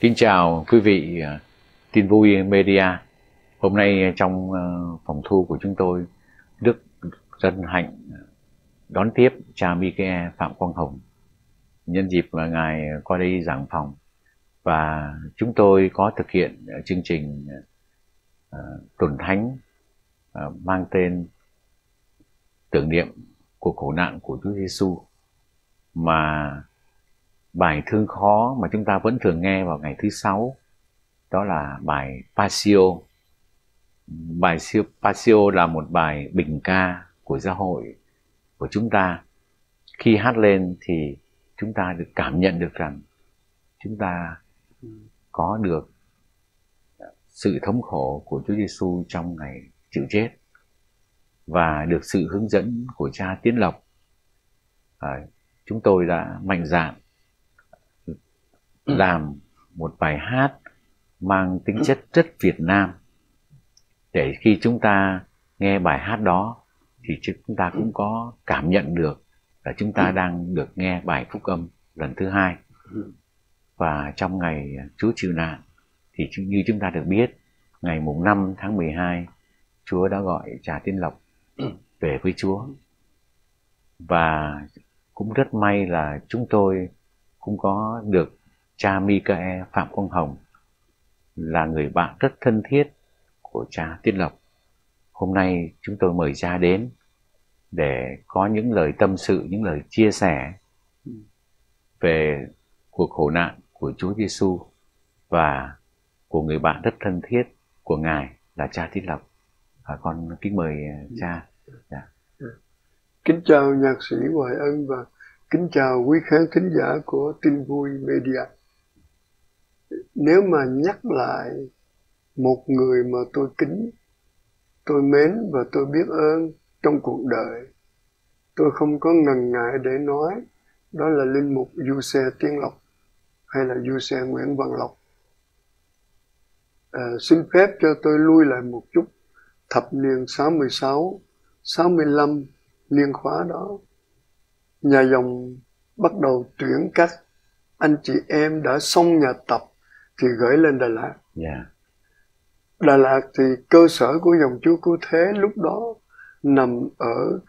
Kính chào quý vị à, tin vui media. Hôm nay à, trong à, phòng thu của chúng tôi, Đức dân hạnh đón tiếp cha Mike Phạm Quang Hồng, nhân dịp mà ngài qua đây giảng phòng và chúng tôi có thực hiện chương trình tuần thánh mang tên tưởng niệm cuộc khổ nạn của Chúa Giêsu mà bài thương khó mà chúng ta vẫn thường nghe vào ngày thứ sáu đó là bài Pasio. Bài Pasio là một bài bình ca của giáo hội của chúng ta. Khi hát lên thì chúng ta được cảm nhận được rằng chúng ta có được sự thống khổ của Chúa Giêsu trong ngày chịu chết và được sự hướng dẫn của cha Tiến Lộc. À, chúng tôi đã mạnh dạn làm một bài hát mang tính chất rất Việt Nam. Để khi chúng ta nghe bài hát đó thì chúng ta cũng có cảm nhận được là chúng ta đang được nghe bài phúc âm lần thứ hai. Và trong ngày Chúa chịu nạn thì như chúng ta được biết ngày mùng 5 tháng 12 Chúa đã gọi Trà Tiên Lộc về với Chúa. Và cũng rất may là chúng tôi cũng có được cha Mikae Phạm Quang Hồng là người bạn rất thân thiết của cha Tiết Lộc. Hôm nay chúng tôi mời cha đến để có những lời tâm sự, những lời chia sẻ về cuộc khổ nạn của Chúa Giêsu và của người bạn rất thân thiết của ngài là cha Tiết Lộc. À, con kính mời à, cha. Yeah. Kính chào nhạc sĩ Hoài Ân và kính chào quý khán thính giả của Tin Vui Media nếu mà nhắc lại một người mà tôi kính tôi mến và tôi biết ơn trong cuộc đời tôi không có ngần ngại để nói đó là linh mục du xe tiên lộc hay là du xe nguyễn văn lộc. À, xin phép cho tôi lui lại một chút. Thập niên 66 65 niên khóa đó nhà dòng bắt đầu tuyển các anh chị em đã xong nhà tập thì gửi lên Đà Lạt. Yeah. Dạ. Đà Lạt thì cơ sở của dòng Chúa Cứu Thế lúc đó nằm ở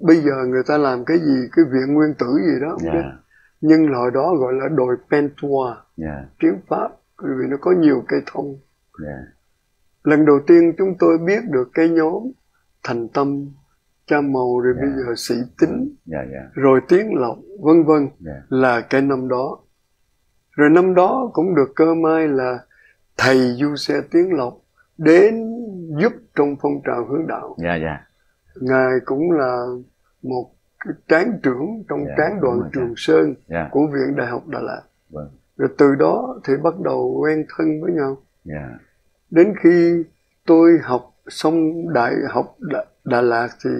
bây giờ người ta làm cái gì cái viện nguyên tử gì đó yeah. Dạ. nhưng loại đó gọi là đồi Pentua yeah. Dạ. tiếng Pháp vì nó có nhiều cây thông yeah. lần đầu tiên chúng tôi biết được cái nhóm thành tâm cha màu rồi yeah. bây giờ sĩ tính yeah, yeah. rồi tiếng lộc vân vân yeah. là cái năm đó rồi năm đó cũng được cơ may là thầy du xe tiến lộc đến giúp trong phong trào hướng đạo dạ dạ ngài cũng là một cái tráng trưởng trong dạ, tráng đoàn trường sơn dạ. của viện đại học đà lạt vâng. rồi từ đó thì bắt đầu quen thân với nhau dạ. đến khi tôi học xong đại học đà, đà lạt thì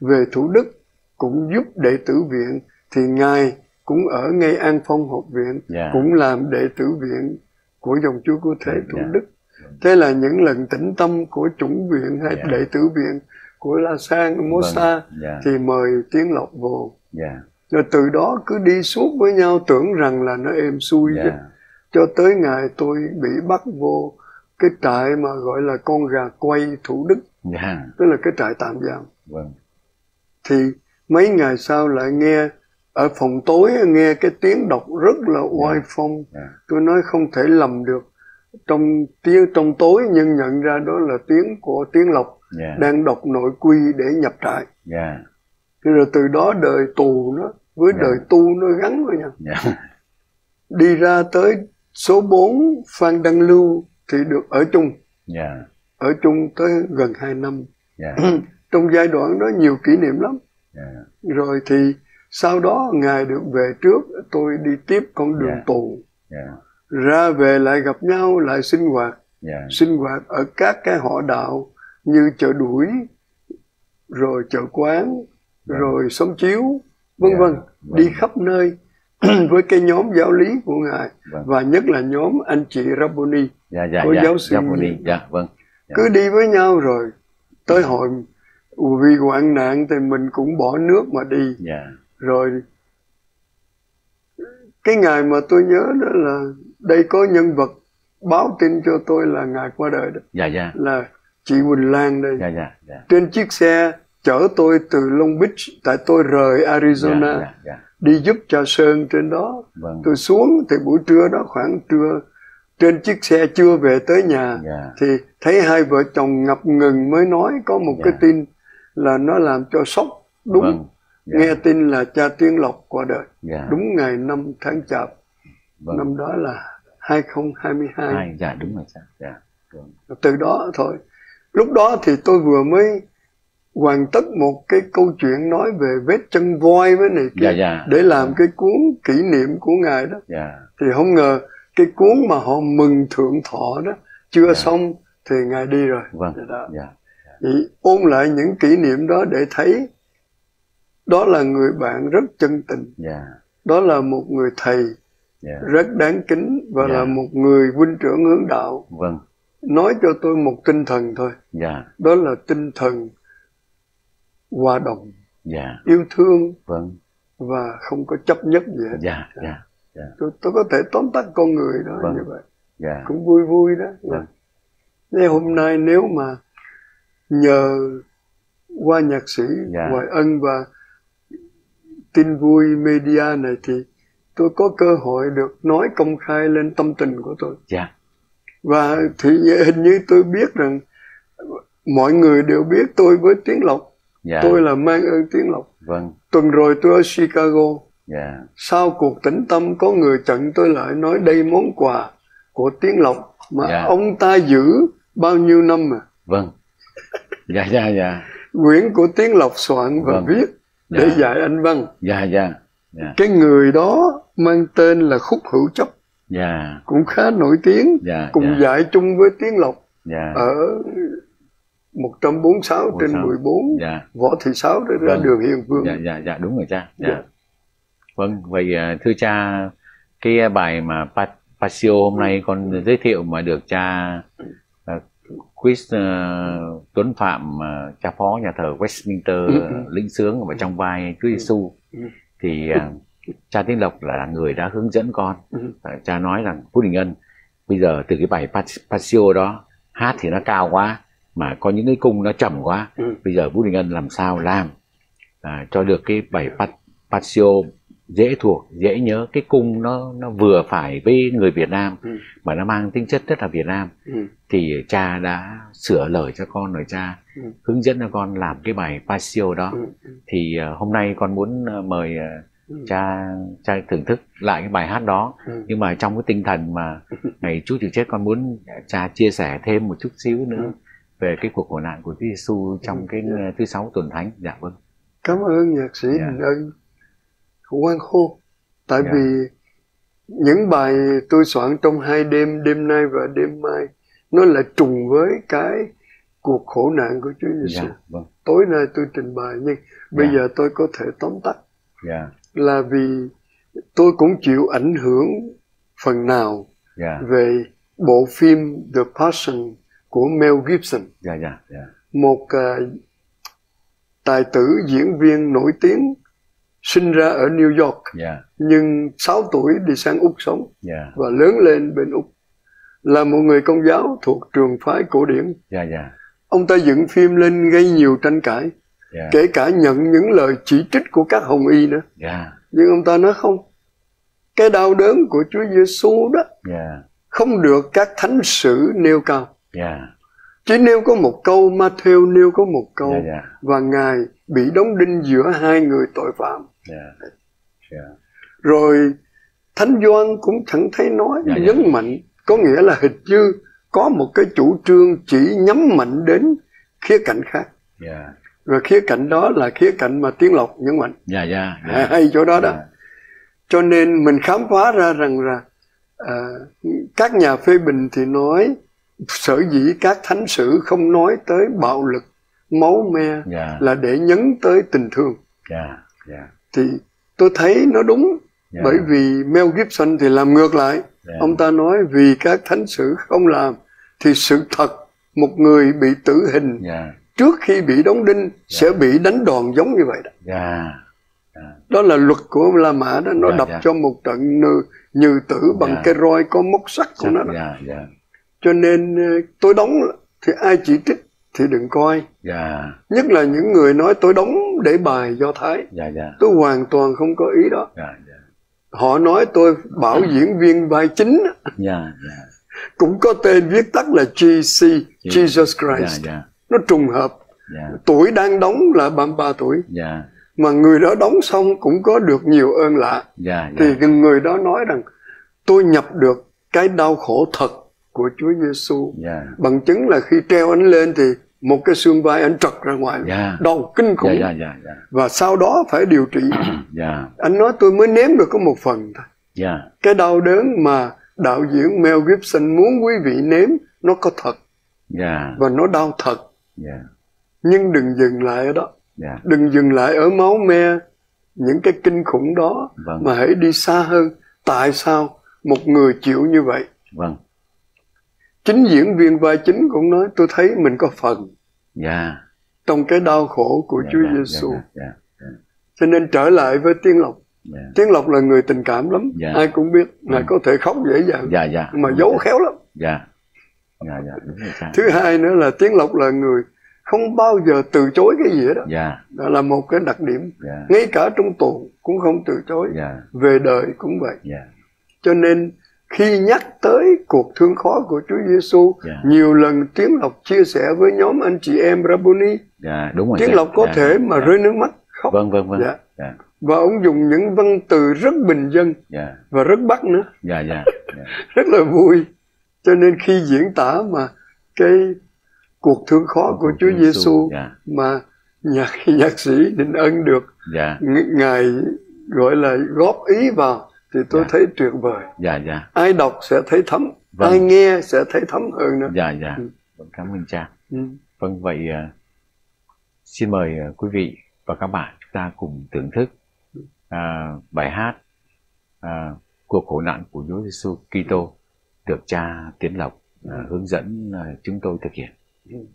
về thủ đức cũng giúp đệ tử viện thì ngài cũng ở ngay An Phong học viện, yeah. Dạ. cũng làm đệ tử viện của dòng Chúa Cứu Thế Thủ yeah. Đức. Thế là những lần tĩnh tâm của chủng viện hay yeah. Dạ. đệ tử viện của La Sang, Mosa vâng. yeah. Dạ. thì mời Tiến Lộc vô. Yeah. Rồi từ đó cứ đi suốt với nhau tưởng rằng là nó êm xuôi yeah. chứ. Cho tới ngày tôi bị bắt vô cái trại mà gọi là con gà quay Thủ Đức. Yeah. Tức là cái trại tạm giam. Vâng. Thì mấy ngày sau lại nghe ở phòng tối nghe cái tiếng đọc rất là oai yeah. phong yeah. tôi nói không thể lầm được trong tiếng trong tối nhưng nhận ra đó là tiếng của tiếng lộc yeah. đang đọc nội quy để nhập trại yeah. rồi từ đó đời tù nó với yeah. đời tu nó gắn với nhau yeah. đi ra tới số 4 Phan Đăng Lưu thì được ở chung yeah. ở chung tới gần 2 năm yeah. trong giai đoạn đó nhiều kỷ niệm lắm yeah. rồi thì sau đó ngài được về trước tôi đi tiếp con đường yeah. tù yeah. ra về lại gặp nhau lại sinh hoạt yeah. sinh hoạt ở các cái họ đạo như chợ đuổi rồi chợ quán yeah. rồi sống chiếu vân yeah. vân đi khắp nơi với cái nhóm giáo lý của ngài vâng. và nhất là nhóm anh chị Rabboni dạ, dạ, của dạ, giáo sư Rabboni. Dạ, vâng. dạ. cứ đi với nhau rồi tới hồi vì hoạn nạn thì mình cũng bỏ nước mà đi yeah. Rồi cái ngày mà tôi nhớ đó là đây có nhân vật báo tin cho tôi là ngài qua đời đó dạ dạ là chị Quỳnh Lan đây dạ dạ dạ trên chiếc xe chở tôi từ Long Beach tại tôi rời Arizona dạ, dạ, dạ. đi giúp cha Sơn trên đó vâng. tôi xuống thì buổi trưa đó khoảng trưa trên chiếc xe chưa về tới nhà yeah. Dạ. thì thấy hai vợ chồng ngập ngừng mới nói có một yeah. cái dạ. tin là nó làm cho sốc đúng vâng. Dạ. nghe tin là cha Tiến Lộc qua đời yeah. đúng ngày 5 tháng chạp vâng. năm đó là 2022 Hai, dạ đúng rồi dạ. Vâng. từ đó thôi lúc đó thì tôi vừa mới hoàn tất một cái câu chuyện nói về vết chân voi với này kia dạ, dạ. để làm cái cuốn kỷ niệm của ngài đó dạ. thì không ngờ cái cuốn mà họ mừng thượng thọ đó chưa. Dạ. xong thì ngài đi rồi vâng. đó. Yeah. Thì ôn lại những kỷ niệm đó để thấy đó là người bạn rất chân tình yeah. đó là một người thầy yeah. rất đáng kính và yeah. là một người huynh trưởng hướng đạo vâng. nói cho tôi một tinh thần thôi yeah. đó là tinh thần hòa đồng yeah. yêu thương vâng. và không có chấp nhất gì hết yeah. Yeah yeah. Dạ. tôi, tôi có thể tóm tắt con người đó vâng. như vậy yeah. Dạ. cũng vui vui đó vâng. Nên hôm nay nếu mà nhờ qua nhạc sĩ yeah. Hoài Ân và tin vui media này thì tôi có cơ hội được nói công khai lên tâm tình của tôi. Yeah. Và thì hình như tôi biết rằng mọi người đều biết tôi với Tiến Lộc. Yeah. Tôi là mang ơn Tiến Lộc. Vâng. Tuần rồi tôi ở Chicago. Yeah. Sau cuộc tĩnh tâm có người chặn tôi lại nói đây món quà của Tiến Lộc mà yeah. ông ta giữ bao nhiêu năm mà. Vâng. Dạ dạ dạ. Quyển của Tiến Lộc soạn và vâng. viết để yeah. dạy anh văn. Dạ dạ. Yeah. Cái người đó mang tên là Khúc Hữu Chấp. Dạ. Cũng khá nổi tiếng. Dạ. Cùng yeah. dạy chung với Tiến Lộc. Dạ. Ở 146 46. trên 14 dạ. Võ Thị Sáu để ra vâng. đường Hiền Vương. Dạ dạ dạ đúng rồi cha. Dạ. dạ. Vâng, vậy à, thưa cha, cái bài mà Pasio hôm nay con giới thiệu mà được cha Chris uh, Tuấn Phạm uh, cha phó nhà thờ Westminster uh, lĩnh sướng ở trong vai Chúa Giêsu thì uh, cha Tiến Lộc là người đã hướng dẫn con. Uh, cha nói rằng Phú Đình Ân bây giờ từ cái bài Pasio đó hát thì nó cao quá mà có những cái cung nó trầm quá. Bây giờ Vũ Đình Ân làm sao làm à, cho được cái bài Pasio dễ thuộc dễ nhớ cái cung nó nó vừa phải với người Việt Nam ừ. mà nó mang tính chất rất là Việt Nam ừ. thì cha đã sửa lời cho con rồi cha ừ. hướng dẫn cho con làm cái bài Pasio đó ừ. thì uh, hôm nay con muốn uh, mời uh, cha cha thưởng thức lại cái bài hát đó ừ. nhưng mà trong cái tinh thần mà ngày Chúa chịu chết con muốn cha chia sẻ thêm một chút xíu nữa ừ. về cái cuộc khổ nạn của Chúa Giêsu trong ừ. cái uh, thứ sáu tuần thánh dạ vâng cảm ơn nhạc sĩ yeah. Dạ. ơn quan hô tại yeah. Dạ. vì những bài tôi soạn trong hai đêm đêm nay và đêm mai nó là trùng với cái cuộc khổ nạn của Chúa Giêsu. Yeah, vâng. Tối nay tôi trình bày nhưng yeah. bây dạ. giờ tôi có thể tóm tắt yeah. là vì tôi cũng chịu ảnh hưởng phần nào yeah. về bộ phim The Passion của Mel Gibson. Yeah, yeah, yeah. Một uh, tài tử diễn viên nổi tiếng sinh ra ở New York yeah. nhưng 6 tuổi đi sang Úc sống yeah. và lớn lên bên Úc là một người công giáo thuộc trường phái cổ điển. Yeah, yeah. Ông ta dựng phim lên gây nhiều tranh cãi, yeah. kể cả nhận những lời chỉ trích của các hồng y nữa. Yeah. Nhưng ông ta nói không, cái đau đớn của Chúa Giêsu đó yeah. không được các thánh sử nêu cao. Yeah. Chỉ nêu có một câu, Matthew nêu có một câu yeah, yeah. và Ngài bị đóng đinh giữa hai người tội phạm. Yeah. Yeah. Rồi Thánh Doan cũng chẳng thấy nói yeah, nhấn yeah. mạnh, có nghĩa là hình như có một cái chủ trương chỉ nhắm mạnh đến khía cạnh khác. Yeah. Và khía cạnh đó là khía cạnh mà Tiến Lộc nhấn mạnh. Yeah, yeah, yeah. Hay chỗ đó đó. Cho nên mình khám phá ra rằng là à, các nhà phê bình thì nói sở dĩ các thánh sử không nói tới bạo lực máu me yeah. Dạ. là để nhấn tới tình thương yeah. Yeah. Thì tôi thấy nó đúng yeah. Dạ. bởi vì Mel Gibson thì làm ngược lại yeah. ông ta nói vì các thánh sử không làm thì sự thật một người bị tử hình yeah. trước khi bị đóng đinh yeah. sẽ bị đánh đòn giống như vậy đó yeah. Yeah. đó là luật của La Mã đó nó yeah, đập yeah. cho một trận như tử bằng yeah. Dạ. cái roi có móc sắt của nó đó. Yeah, yeah. cho nên ờ, tôi đóng thì ai chỉ trích thì đừng coi. Dạ. nhất là những người nói tôi đóng để bài do thái dạ, yeah. tôi hoàn toàn không có ý đó yeah, yeah. họ nói tôi bảo diễn viên vai chính yeah, yeah. cũng có tên viết tắt là GC Jesus Christ yeah, yeah. nó trùng hợp yeah. tuổi đang đóng là 33 tuổi yeah mà người đó đóng xong cũng có được nhiều ơn lạ yeah, yeah. thì người đó nói rằng tôi nhập được cái đau khổ thật của Chúa Giêsu yeah. bằng chứng là khi treo anh lên thì một cái xương vai anh trật ra ngoài yeah. đau kinh khủng yeah, yeah, yeah, yeah. và sau đó phải điều trị yeah. anh nói tôi mới nếm được có một phần thôi yeah. cái đau đớn mà đạo diễn Mel Gibson muốn quý vị nếm nó có thật yeah. và nó đau thật yeah. nhưng đừng dừng lại ở đó yeah. đừng dừng lại ở máu me những cái kinh khủng đó vâng. mà hãy đi xa hơn tại sao một người chịu như vậy vâng chính diễn viên vai chính cũng nói tôi thấy mình có phần yeah. trong cái đau khổ của yeah, Chúa yeah, Giêsu yeah, yeah, yeah. cho nên trở lại với Tiến Lộc yeah. Tiến Lộc là người tình cảm lắm yeah. ai cũng biết ngài mm. có thể khóc dễ dàng yeah, yeah. mà giấu khéo lắm yeah. Yeah, yeah. Đúng rồi, thứ hai nữa là Tiến Lộc là người không bao giờ từ chối cái gì đó yeah. đó là một cái đặc điểm yeah. ngay cả trong tù cũng không từ chối yeah. về đời cũng vậy yeah. cho nên khi nhắc tới cuộc thương khó của Chúa Giêsu yeah. nhiều lần Tiến Lộc chia sẻ với nhóm anh chị em Rabboni yeah, đúng rồi Tiến Lộc có yeah. thể mà yeah. rơi nước mắt khóc vâng vâng vâng yeah. Yeah. và ông dùng những văn từ rất bình dân yeah. và rất bắt nữa yeah, yeah. Yeah. rất là vui cho nên khi diễn tả mà cái cuộc thương khó của, của Chúa Giêsu yeah. mà nhạc nhạc sĩ Định Ân được yeah. ngài gọi là góp ý vào thì tôi yeah. thấy tuyệt vời. Dạ dạ. Ai đọc sẽ thấy thấm, vâng. ai nghe sẽ thấy thấm hơn nữa. Dạ dạ. Ừ. Vâng cảm ơn cha. Ừ. Vâng vậy uh, xin mời uh, quý vị và các bạn chúng ta cùng thưởng thức uh, bài hát uh, cuộc khổ nạn của Chúa Giêsu Kitô được cha Tiến Lộc uh, hướng dẫn uh, chúng tôi thực hiện. Ừ.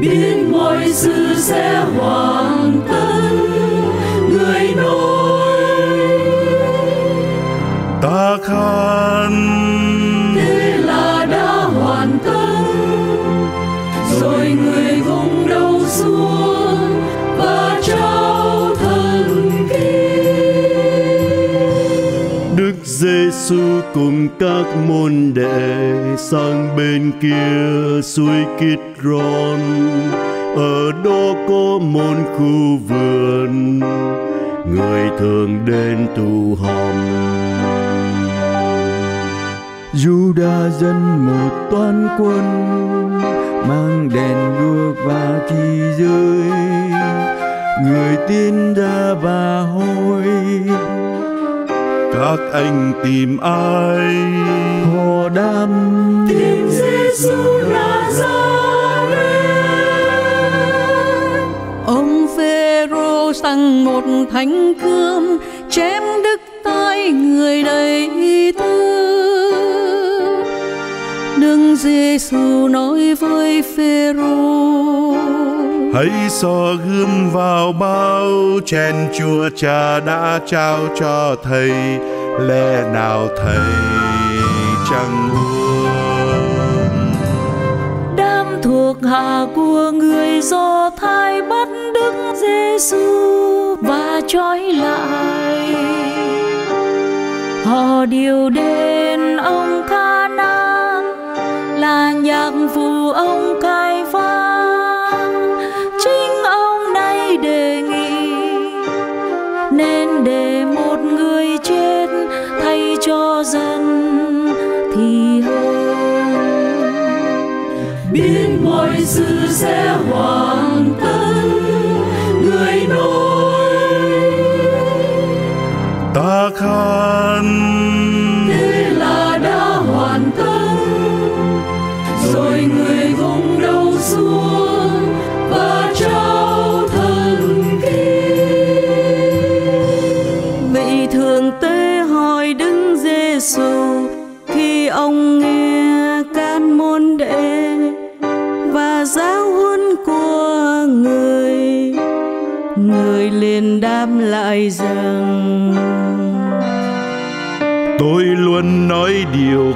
biến mọi sự sẽ hoàn tất. Người nói ta khăn thế là đã hoàn tất. Rồi người vùng đầu xuống và trao thần kinh Đức Giêsu cùng các môn đệ sang bên kia suối Kidron ở đó có một khu vườn người thường đến tu hòm Juda dân một toán quân mang đèn đuốc và kỳ rơi người tiến ra và hôi các anh tìm ai? Họ đam tìm Giêsu Nazareth sang một thánh cương chém đứt tay người đầy tư. Đừng Giêsu nói với Phêrô hãy soi gươm vào bao chén chùa cha đã trao cho thầy. Lẽ nào thầy chẳng uống đám thuộc hạ của người do thái bắt đức giêsu và trói lại. Họ điều đến ông ca Nam là nhạc vụ ông cai vang chính ông này đề nghị nên để một người chết thay cho dân thì hơn. Biến mọi sự sẽ hoàn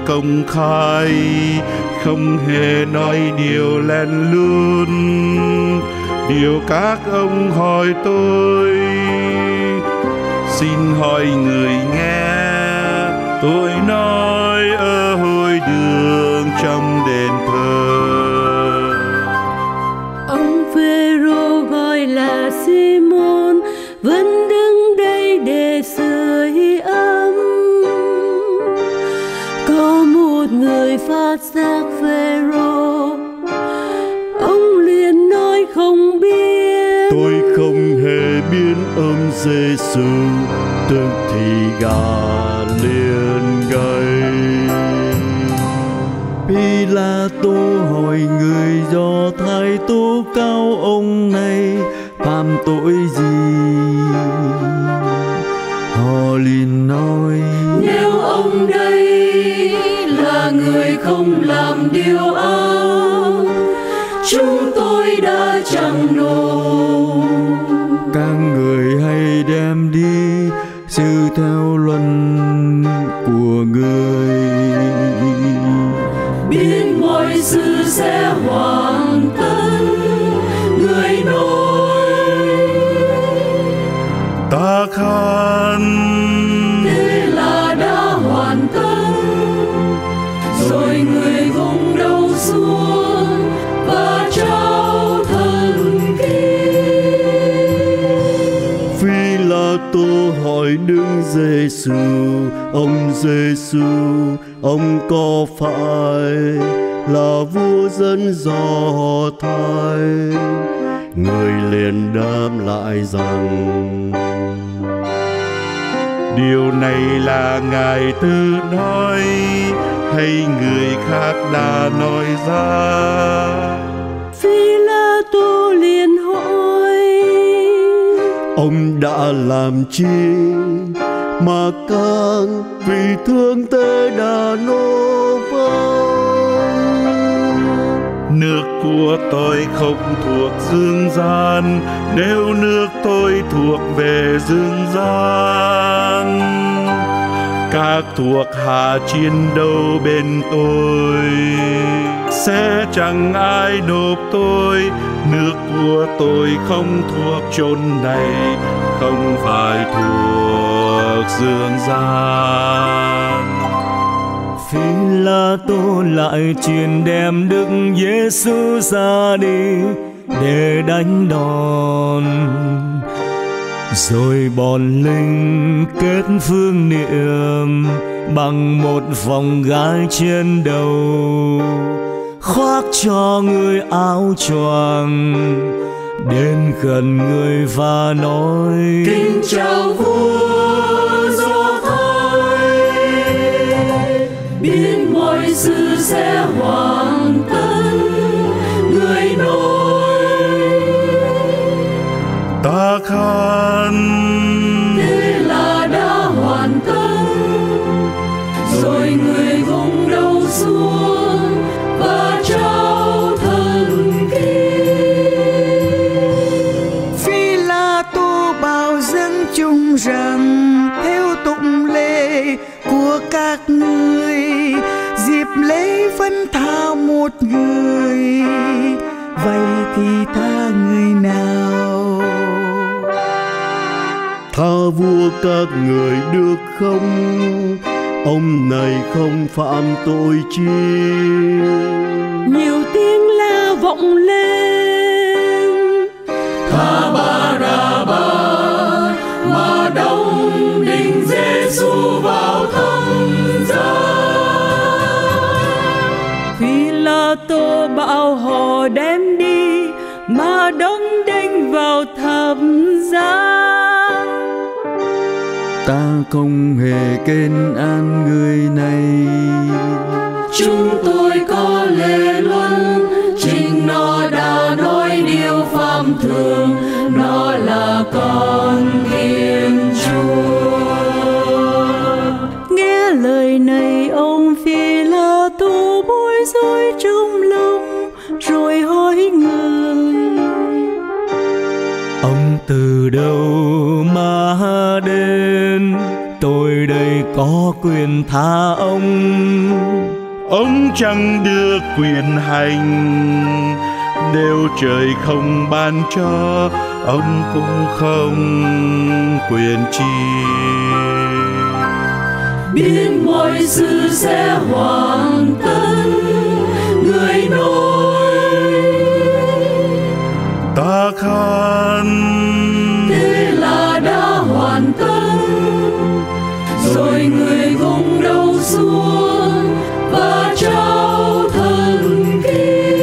công khai, không hề nói điều lén lút điều các ông hỏi tôi, xin hỏi người nghe. Tôi nói ờ ở Giêsu tức thì gà liền gầy. Pilato hỏi người do thái tố cao ông này, phạm tội gì? Họ liền nói, nếu ông đây là người không làm điều ác, chúng tôi đã Giêsu ông Giêsu ông có phải là vua dân do thái? Người liền đáp lại rằng điều này là ngài tự nói hay người khác đã nói ra? Phi la tô liền hỏi. Ông đã làm chi mà càng vì thương tế đã vong nước của tôi không thuộc dương gian, nếu nước tôi thuộc về dương gian. Các thuộc hạ chiến đấu bên tôi, sẽ chẳng ai nộp tôi. Nước của tôi không thuộc chốn này, không phải thuộc dương gian. Phi la tô lại truyền đem Đức Giêsu ra đi để đánh đòn. Rồi bọn linh kết phương niệm bằng một vòng gai trên đầu khoác cho người áo choàng đến gần người và nói kính chào vua sự vua các người được không? Ông này không phạm tội chi? Nhiều tiếng la vọng lên. Tha ba ra ba mà đông đinh Giêsu vào thăm giá Phi la tô bảo họ đem đi mà đông đinh vào thăm giá không hề kên an người này. Chúng tôi có lệ luân chính nó đã nói điều phạm thường. Nó là con thiên chúa. Nghe lời này ông phi la tu bối rối trong lòng rồi hỏi người. Ông từ đâu mà đến tôi đây có quyền tha ông. Ông chẳng đưa quyền hành. Đều trời không ban cho ông cũng không quyền chi. Biến mọi sự sẽ hoàn tất người nói ta khăn rồi người cũng đau xuống và trao thân kinh.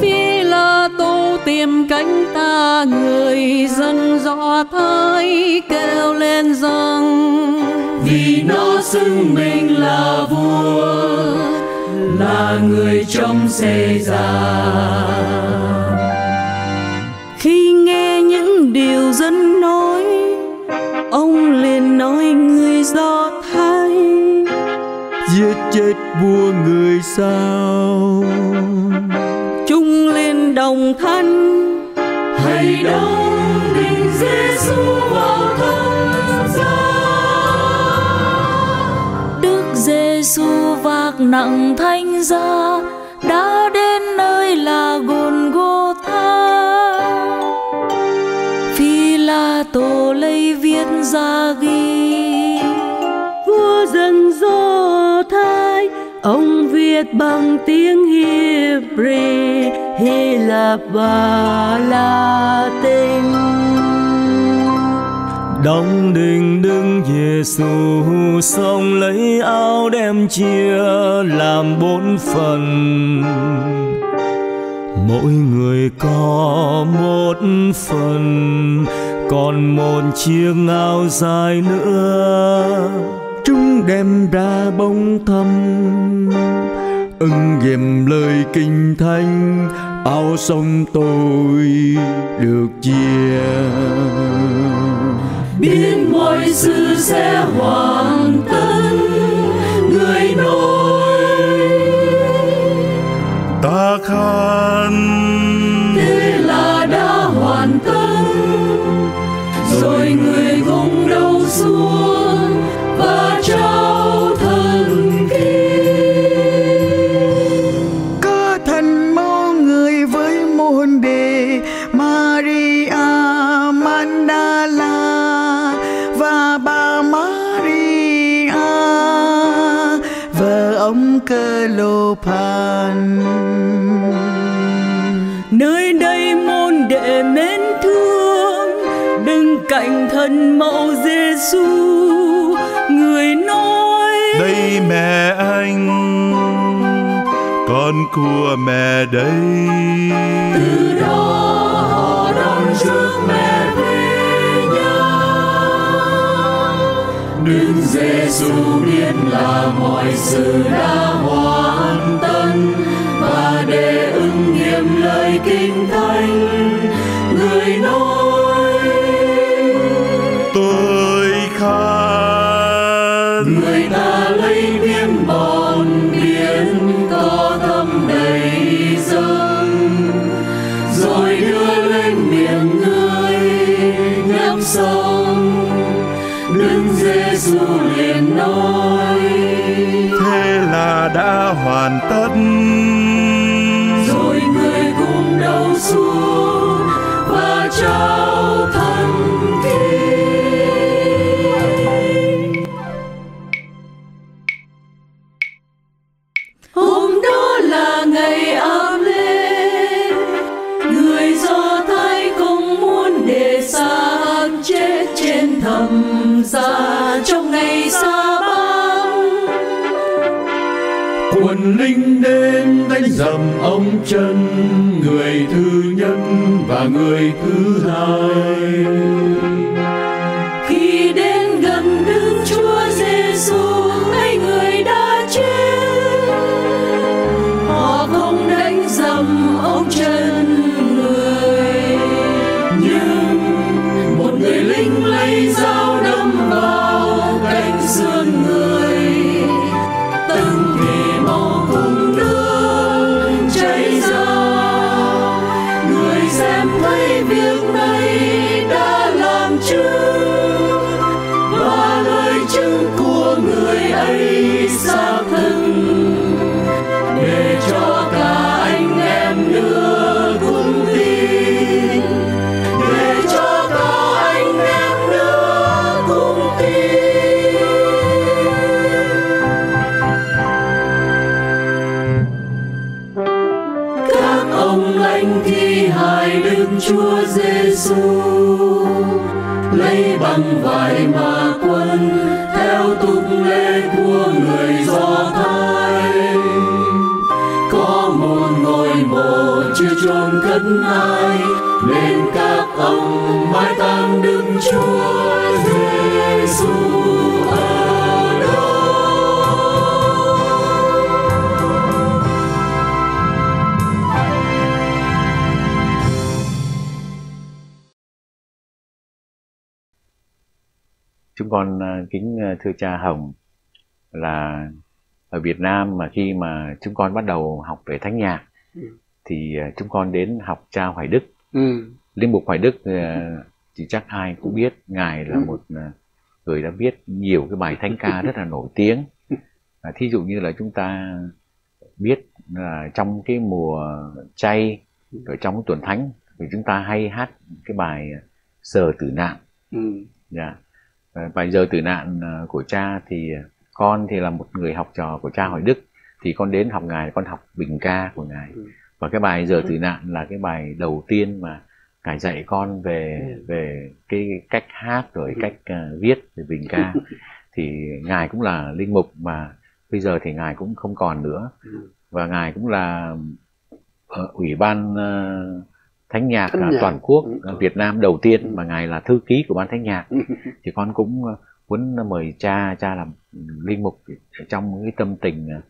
Vì là tô tìm cánh ta, người dân do thái kêu lên rằng, vì nó xưng mình là vua, là người trong xê già khi nghe những điều dân ông liền nói người do thái giết chết vua người sao? Chung lên đồng thanh hãy đóng đinh Giêsu vào thân gian Đức Giêsu vác nặng thanh giá ra ghi. Vua dân do thái, ông viết bằng tiếng Hebrew, Hy Lạp và Latin. Đóng đinh đứng Giêsu xong lấy áo đem chia làm bốn phần mỗi người có một phần, còn một chiếc áo dài nữa. Chúng đem ra bóng thăm ưng ghềm lời kinh thánh áo sông tôi được chia. Biến mọi sự sẽ hoàn của mẹ đây. Từ đó họ đón trước mẹ về nhà. Đức Giêsu biết là mọi sự đã hoàn tất và để ứng nghiệm lời kinh thánh người nói. Tôi khăn người ta ông chân người thứ nhất và người thứ hai. revealed my Giêsu lấy bằng vải mà quân, theo tục lệ của người do thái. Có một ngôi mộ chưa chôn cất ai, nên các ông mai tang đức chúa. Con ờ, kính ờ, thưa cha Hồng là ở Việt Nam mà khi mà chúng con bắt đầu học về thánh nhạc Ừ. thì ờ, chúng con đến học cha Hoài Đức ừ. Linh Mục Hoài Đức thì chắc ai cũng biết ngài là Ừ. một người đã viết nhiều cái bài thánh ca rất là nổi tiếng à, thí dụ như là chúng ta biết là trong cái mùa chay ở trong tuần thánh thì chúng ta hay hát cái bài giờ tử nạn Ừ. Dạ. Ờ, Bài giờ tử nạn ờ, của cha thì ờ, con thì là một người học trò của cha Hoài Đức thì con đến học ngài con học bình ca của ngài Ừ. và cái bài giờ tử nạn là cái bài đầu tiên mà ngài dạy con về Ừ. về cái cách hát rồi Ừ. cách viết về bình ca thì ngài cũng là linh mục mà bây giờ thì ngài cũng không còn nữa và ngài cũng là ủy ban thánh nhạc, Thánh ờ, nhạc. toàn quốc Ừ. ờ, Việt Nam đầu tiên Ừ. mà ngài là thư ký của ban thánh nhạc Ừ. thì con cũng ờ, muốn mời cha cha làm linh mục trong cái tâm tình ờ,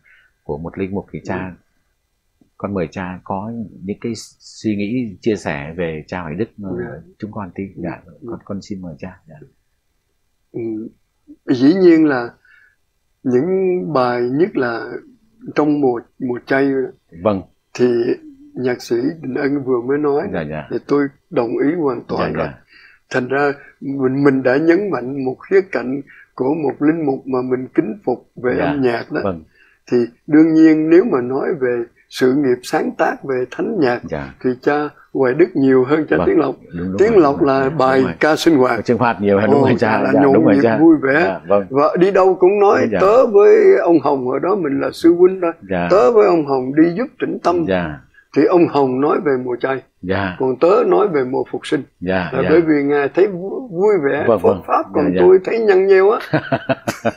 của một linh mục thì cha con mời cha có những cái suy nghĩ chia sẻ về cha Hoài Đức Dạ. chúng con tí dạ Ừ. con con xin mời cha dạ. Ừ. dĩ nhiên là những bài nhất là trong mùa mùa chay vâng thì nhạc sĩ Đình Ân vừa mới nói dạ dạ. thì tôi đồng ý hoàn dạ toàn rồi. dạ. Thành ra mình mình đã nhấn mạnh một khía cạnh của một linh mục mà mình kính phục về Dạ. âm nhạc đó. Vâng. Thì đương nhiên nếu mà nói về sự nghiệp sáng tác về thánh nhạc dạ. thì cha Hoài Đức nhiều hơn cha Vâng, Tiến Lộc. Đúng, đúng Tiến rồi, Lộc đúng là rồi, bài đúng ca sinh hoạt. Sinh hoạt nhiều hơn đúng rồi cha. là dạ, nhộn đúng nhịp cha. vui vẻ. dạ, vâng. Và đi đâu cũng nói Dạ. tớ với ông Hồng ở đó mình là sư huynh đó. Dạ. Tớ với ông Hồng đi giúp trĩnh tâm. Dạ thì ông Hồng nói về mùa chay dạ còn tớ nói về mùa phục sinh dạ là dạ bởi vì ngài thấy vu- vui vẻ Vâng, Phật vâng. pháp còn Dạ, dạ. tôi thấy nhăn nheo á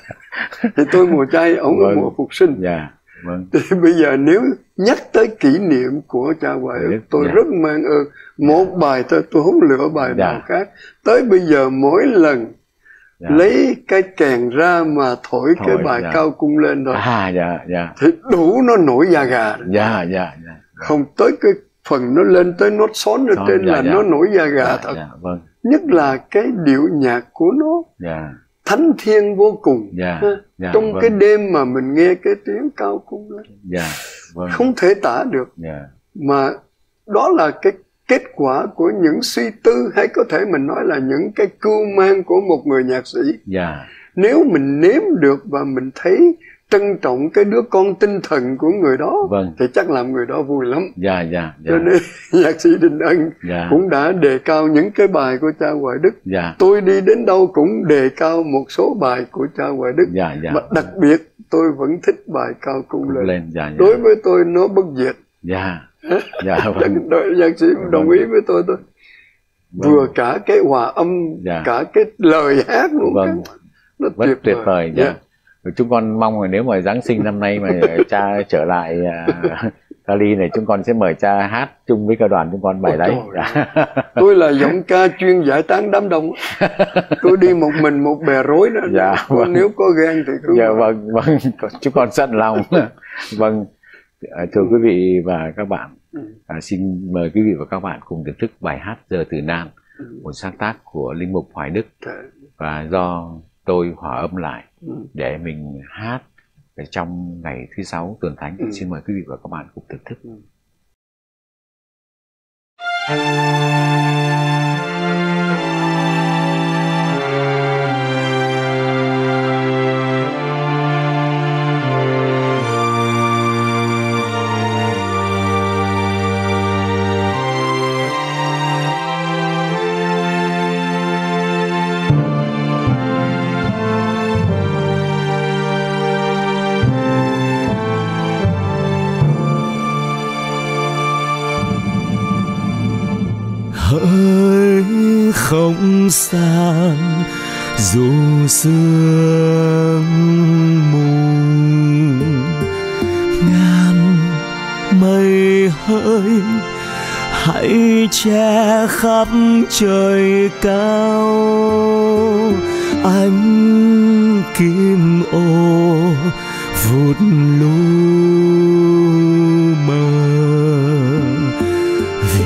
thì tôi mùa chay ông Vâng. mùa phục sinh dạ vâng thì bây giờ nếu nhắc tới kỷ niệm của cha Hoài Đức, Đức tôi dạ. rất mang ơn một bài thôi tôi không lựa bài Dạ. nào khác tới bây giờ mỗi lần dạ. lấy cái kèn ra mà thổi, cái Thổi, bài dạ. cao cung lên thôi à dạ dạ thì đủ nó nổi da gà rồi. dạ dạ dạ không tới cái phần nó lên tới nốt xón ở Xón, trên dạ, là dạ. nó nổi da gà dạ, thật. dạ vâng. Nhất là cái điệu nhạc của nó. Dạ. Thánh thiên vô cùng. Dạ ha. dạ trong vâng. cái đêm mà mình nghe cái tiếng cao cung lên dạ vâng. không thể tả được. Dạ. Mà đó là cái kết quả của những suy tư hay có thể mình nói là những cái cưu mang của một người nhạc sĩ. Dạ. Nếu mình nếm được và mình thấy trân trọng cái đứa con tinh thần của người đó vâng. thì chắc làm người đó vui lắm. Dạ dạ dạ. Cho nên nhạc sĩ Đình Ân dạ. cũng đã đề cao những cái bài của cha Hoài Đức. Dạ. Tôi đi đến đâu cũng đề cao một số bài của cha Hoài Đức. Dạ dạ. Mà đặc biệt tôi vẫn thích bài cao cung lên. lên dạ dạ. Đối với tôi nó bất diệt. Dạ. Dạ vâng. Nhạc sĩ đồng ý với tôi thôi. Vâng. vừa cả cái hòa âm Dạ. cả cái lời hát luôn Vâng. cái- nó rất tuyệt vời. dạ. Dạ. Rồi chúng con mong là nếu mà Giáng sinh năm nay mà cha trở lại à, Cali này chúng con sẽ mời cha hát chung với ca đoàn chúng con bài Ôi đấy. tôi là giọng ca chuyên giải tán đám đông tôi đi một mình một bè rối đó. Dạ, vâng. nếu có ghen thì cứ dạ vâng vâng. Chúng con sẵn lòng. Vâng. À, thưa quý vị và các bạn Ừ. à, xin mời quý vị và các bạn cùng thưởng thức bài hát giờ tử nạn Ừ. một sáng tác của linh mục Hoài Đức. Dạ. và do tôi hòa âm lại Ừ. để mình hát ở trong ngày thứ sáu tuần thánh Ừ. xin mời quý vị và các bạn cùng thưởng thức Ừ. không dù sương mù. Ngàn mây hơi, hãy che khắp trời cao. Ánh kim ô vụt lu mờ. Vì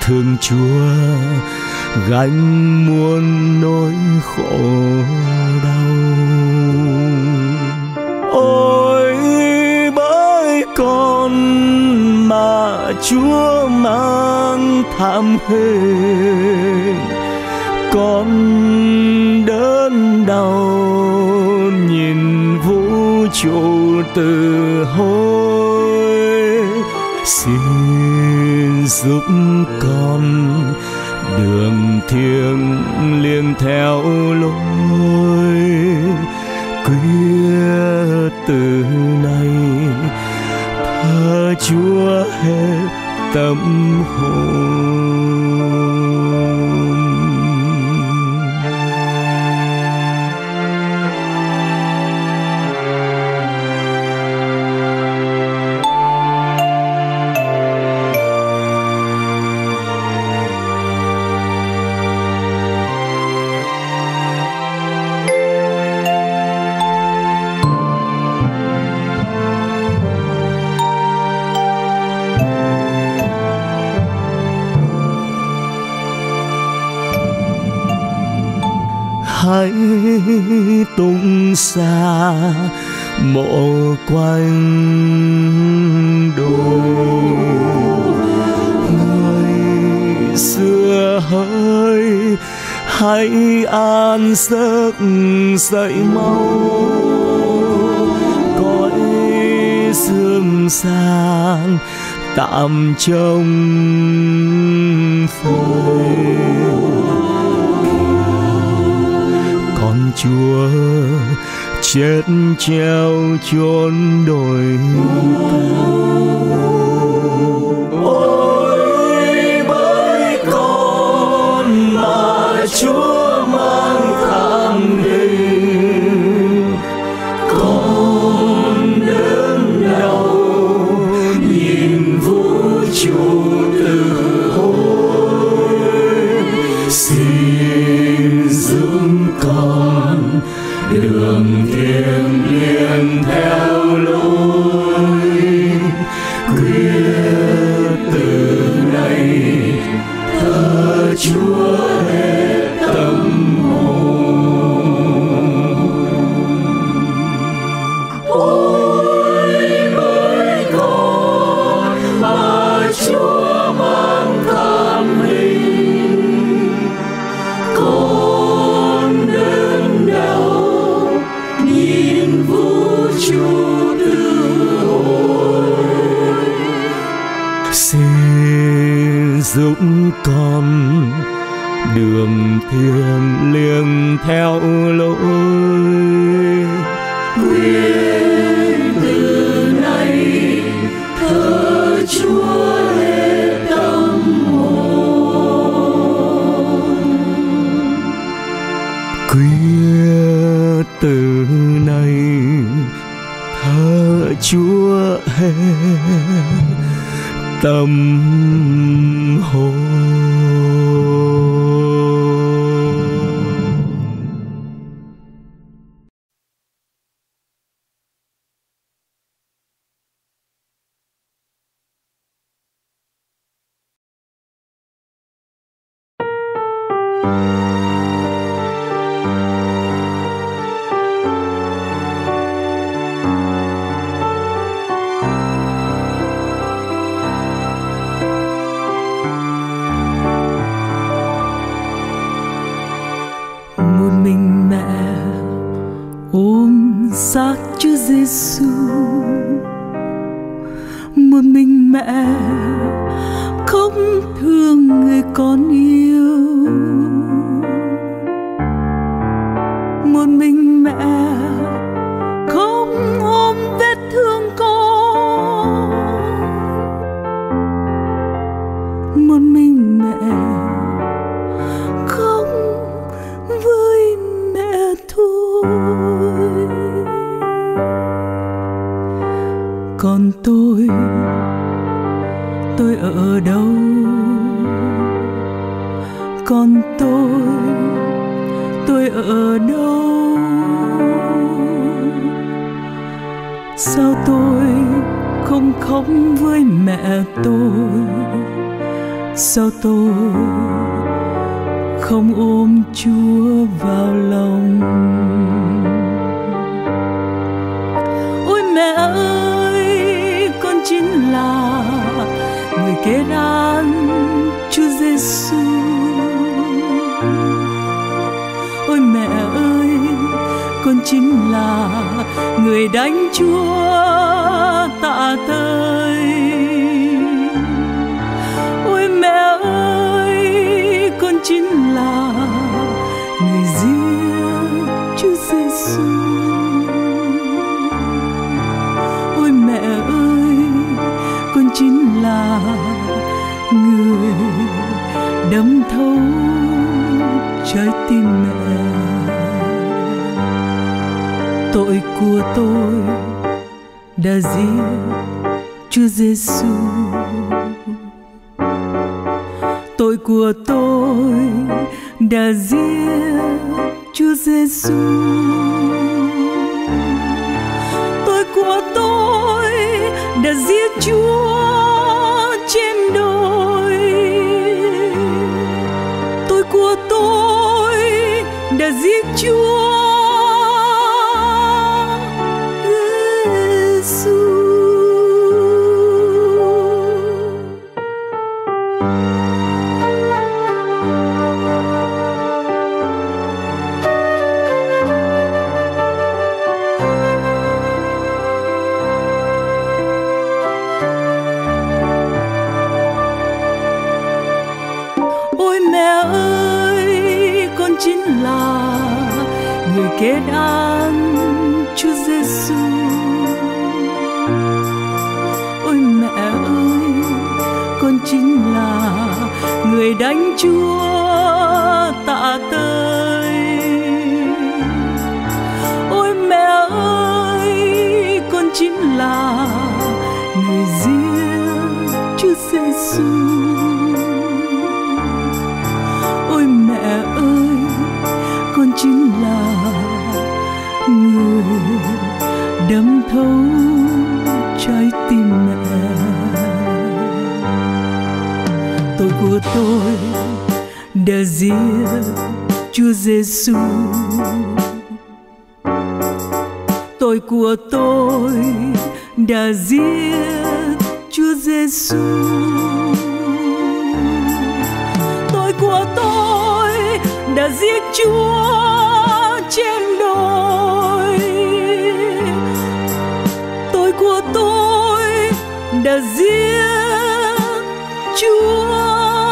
thương chúa gánh muôn nỗi khổ đau. Ôi, bởi con mà chúa mang thảm hình con đớn đau nhìn vũ trụ từ hối xin giúp con đường thiêng liêng theo lối quyết từ nay thờ chúa hết tâm hồn. Giấc dậy mau. Cõi sương sang tạm trông phơi. Con chúa chết treo chốn đồi. cao đường thiêng liêng theo lối. Quyết từ nay thờ chúa con. Đường thiêng liêng theo lối. Quyết từ nay, thờ chúa hết tâm hồn. Quyết từ nay, thờ chúa hết tâm hồn. mẹ ơi, con chính là người kế ran Chúa Giêsu. Ôi mẹ ơi, con chính là người đánh Chúa tạ tơi. Ôi mẹ ơi, con chính là người giết Chúa Giêsu. của tôi đã giết Chúa Giêsu. Tội của tôi đã giết Chúa Giêsu. Tội của tôi đã giết Chúa tôi đã giết Chúa.